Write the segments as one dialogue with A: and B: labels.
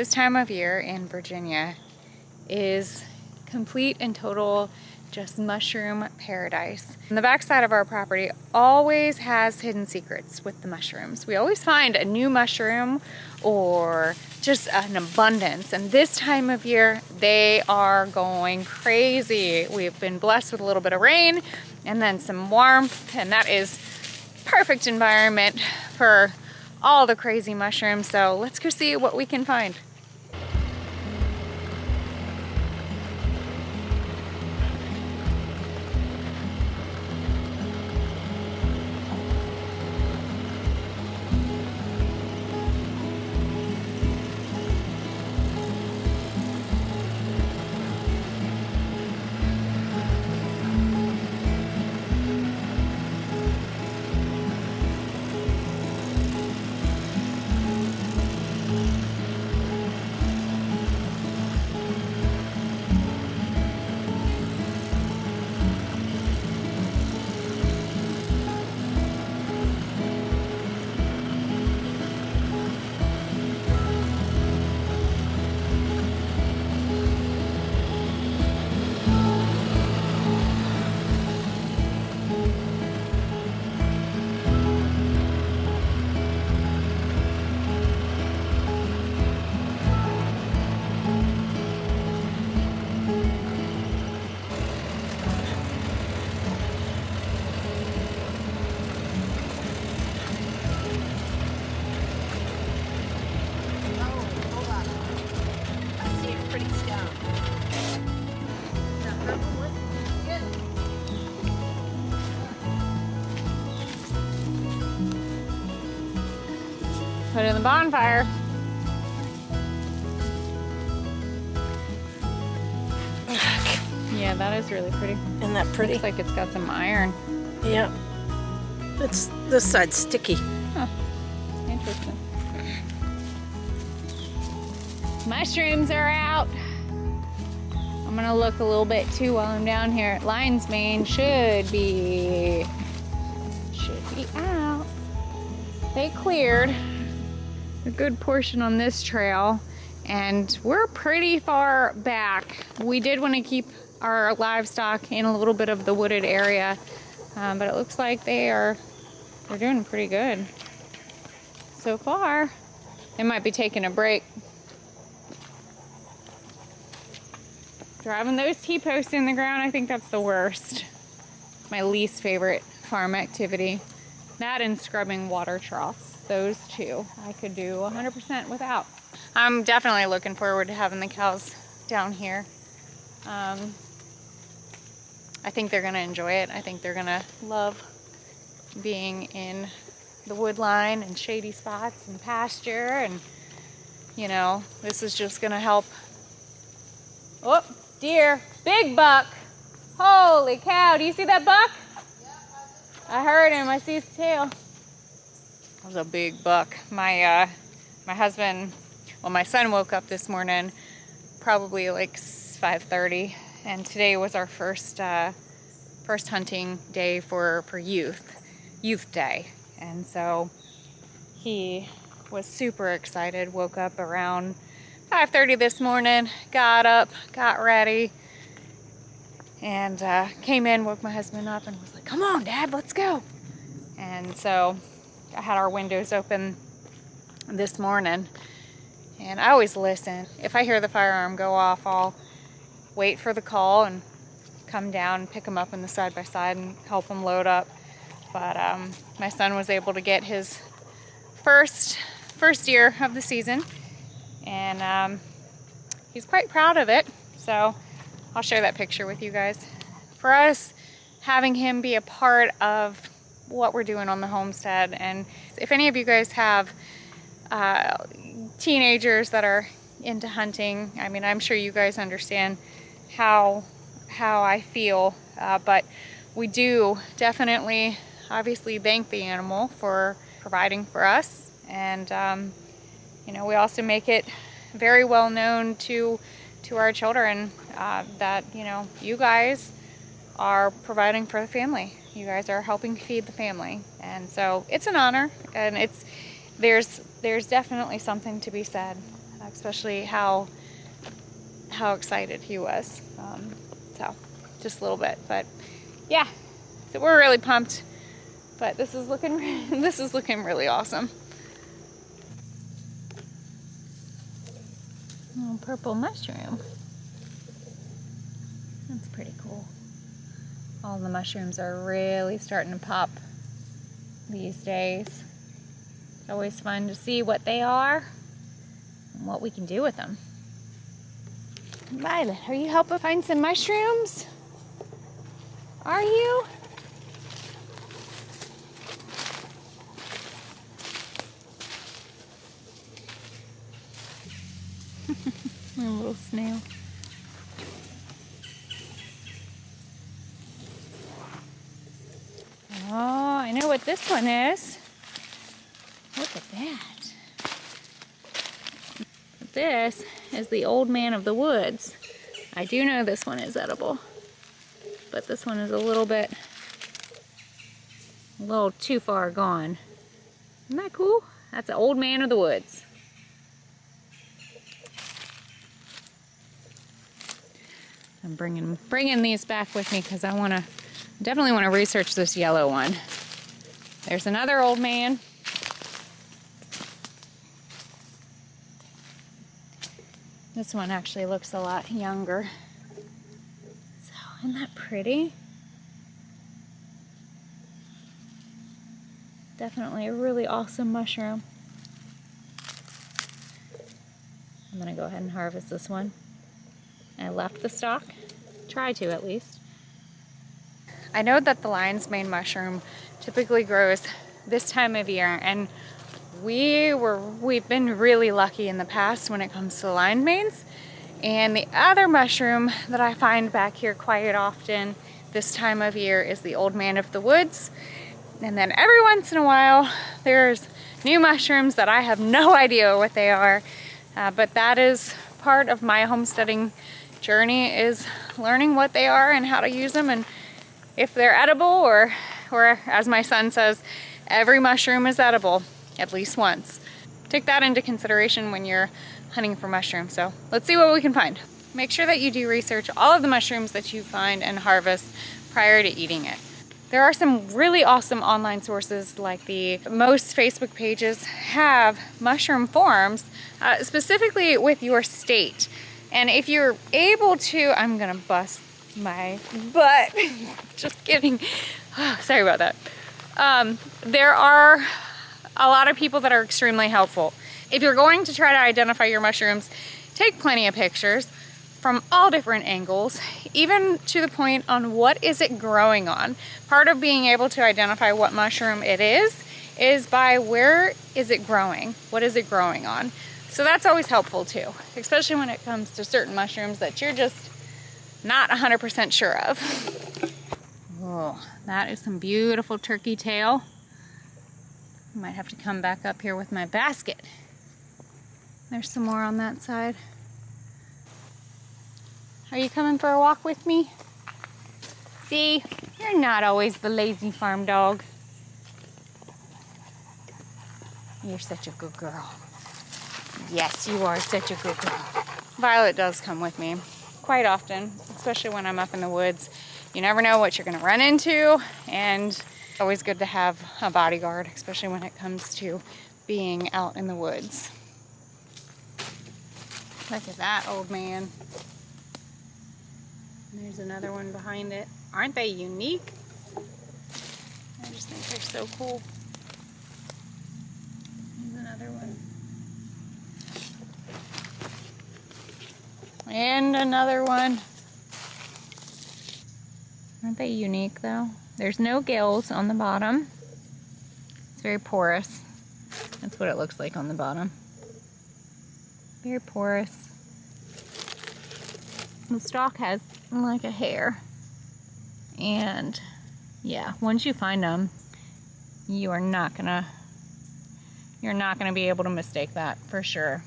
A: This time of year in Virginia is complete and total just mushroom paradise. And the backside of our property always has hidden secrets with the mushrooms. We always find a new mushroom or just an abundance. And this time of year, they are going crazy. We've been blessed with a little bit of rain and then some warmth, and that is perfect environment for all the crazy mushrooms. So let's go see what we can find. The bonfire. Yeah, that is really pretty.
B: Isn't that pretty?
A: Looks like it's got some iron.
B: Yeah. It's this side's sticky.
A: Interesting. Mushrooms are out. I'm gonna look a little bit too while I'm down here. Lion's mane should be should be out. They cleared a good portion on this trail and we're pretty far back. We did want to keep our livestock in a little bit of the wooded area, um, but it looks like they are they're doing pretty good so far. They might be taking a break. Driving those T-posts in the ground, I think that's the worst. My least favorite farm activity. That and scrubbing water troughs. Those two I could do 100% without. I'm definitely looking forward to having the cows down here. Um, I think they're gonna enjoy it. I think they're gonna love being in the wood line and shady spots and pasture and you know, this is just gonna help. Oh, deer, big buck. Holy cow, do you see that buck? I heard him, I see his tail. That was a big buck. My, uh, my husband, well, my son woke up this morning probably like 5.30 and today was our first, uh, first hunting day for, for youth, youth day. And so he was super excited, woke up around 5.30 this morning, got up, got ready, and uh, came in, woke my husband up and was like, come on, Dad, let's go. And so I had our windows open this morning and I always listen. If I hear the firearm go off, I'll wait for the call and come down, and pick him up in the side by side and help him load up. But um, my son was able to get his first first year of the season, and um, he's quite proud of it. So I'll share that picture with you guys. For us, having him be a part of what we're doing on the homestead, and if any of you guys have uh, teenagers that are into hunting, I mean, I'm sure you guys understand how how I feel, uh, but we do definitely obviously thank the animal for providing for us. And um, you know we also make it very well known to to our children uh, that you know you guys are providing for the family you guys are helping feed the family and so it's an honor and it's there's there's definitely something to be said especially how how excited he was. Um, so just a little bit, but yeah, so we're really pumped. But this is looking this is looking really awesome. Little purple mushroom. That's pretty cool. All the mushrooms are really starting to pop these days. It's always fun to see what they are and what we can do with them. Violet, are you helping find some mushrooms? Are you? Little snail. Oh, I know what this one is. Look at that. This is the old man of the woods. I do know this one is edible, but this one is a little bit, a little too far gone. Isn't that cool? That's the old man of the woods. I'm bringing bringing these back with me because I want to definitely want to research this yellow one. There's another old man. This one actually looks a lot younger. So, isn't that pretty? Definitely a really awesome mushroom. I'm gonna go ahead and harvest this one. I left the stalk, try to at least. I know that the lion's mane mushroom typically grows this time of year and we were we've been really lucky in the past when it comes to lion's manes. And the other mushroom that I find back here quite often this time of year is the old man of the woods. And then every once in a while there's new mushrooms that I have no idea what they are. Uh, but that is part of my homesteading journey is learning what they are and how to use them and if they're edible or, or as my son says, every mushroom is edible at least once. Take that into consideration when you're hunting for mushrooms. So let's see what we can find. Make sure that you do research all of the mushrooms that you find and harvest prior to eating it. There are some really awesome online sources like the most Facebook pages have mushroom forums uh, specifically with your state. And if you're able to, I'm gonna bust my butt. Just kidding. Sorry about that. Um, there are a lot of people that are extremely helpful. If you're going to try to identify your mushrooms, take plenty of pictures from all different angles, even to the point on what is it growing on. Part of being able to identify what mushroom it is, is by where is it growing? What is it growing on? So that's always helpful too, especially when it comes to certain mushrooms that you're just not 100% sure of. Oh, that is some beautiful turkey tail. I might have to come back up here with my basket. There's some more on that side. Are you coming for a walk with me? See, you're not always the lazy farm dog. You're such a good girl. Yes, you are such a good girl. Violet does come with me quite often, especially when I'm up in the woods. You never know what you're gonna run into and it's always good to have a bodyguard, especially when it comes to being out in the woods. Look at that old man. There's another one behind it. Aren't they unique? I just think they're so cool. Another one. And another one. Aren't they unique though? There's no gills on the bottom. It's very porous. That's what it looks like on the bottom. Very porous. The stalk has like a hair. And yeah, once you find them, you are not gonna, you're not gonna be able to mistake that for sure.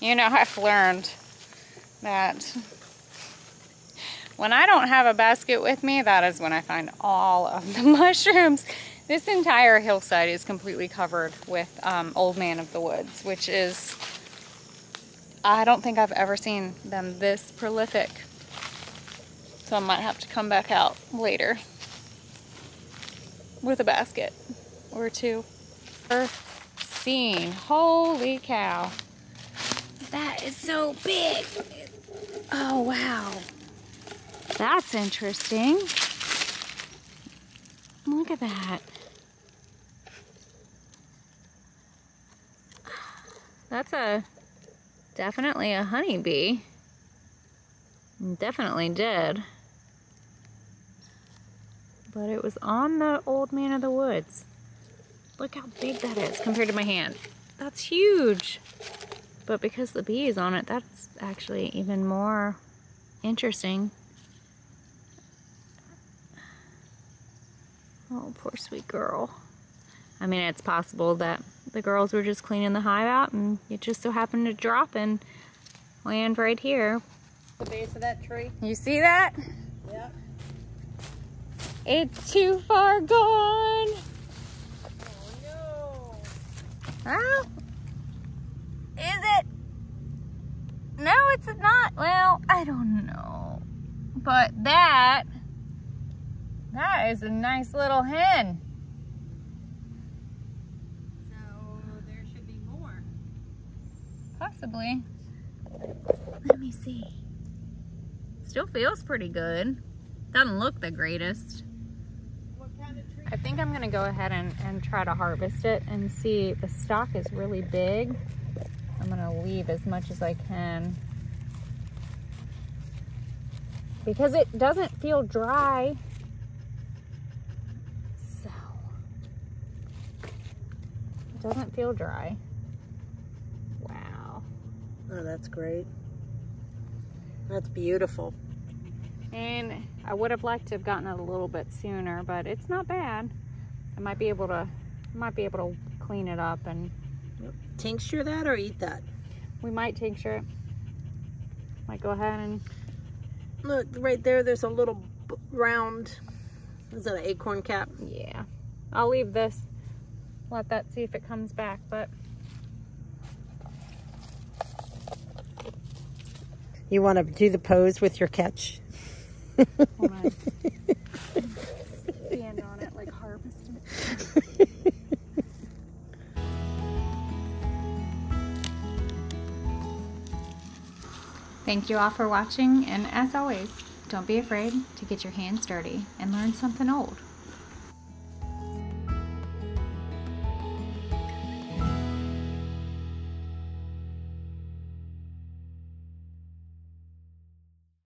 A: You know, I've learned that when I don't have a basket with me, that is when I find all of the mushrooms This entire hillside is completely covered with um, Old Man of the Woods, which is, I don't think I've ever seen them this prolific. So I might have to come back out later with a basket or two. Scene. Holy cow. That is so big. Oh, wow. That's interesting. Look at that. That's a definitely a honeybee. Definitely dead. But it was on the old man of the woods. Look how big that is compared to my hand. That's huge. But because the bee is on it, that's actually even more interesting. Oh, poor sweet girl. I mean, it's possible that the girls were just cleaning the hive out and it just so happened to drop and land right here.
B: The base of that tree.
A: You see that?
B: Yep.
A: It's too far gone.
B: Oh no.
A: Huh? Is it? No, it's not. Well, I don't know. But that, that is a nice little hen.
B: So there should be more.
A: Possibly. Let me see. Still feels pretty good. Doesn't look the greatest.
B: What kind of tree?
A: I think I'm gonna go ahead and, and try to harvest it and see the stock is really big. I'm gonna leave as much as I can. Because it doesn't feel dry. So, it doesn't feel dry. Wow.
B: Oh, that's great. That's beautiful.
A: And I would have liked to have gotten it a little bit sooner, but it's not bad. I might be able to, I might be able to clean it up and
B: Tincture that or eat that?
A: we might tincture it. Might go ahead and,
B: Look, right there, there's a little round, is that an acorn cap?
A: yeah. I'll leave this, let that see if it comes back, but
B: You want to do the pose with your catch?
A: hold on. Stand on it like harvest. Thank you all for watching, and as always, don't be afraid to get your hands dirty and learn something old.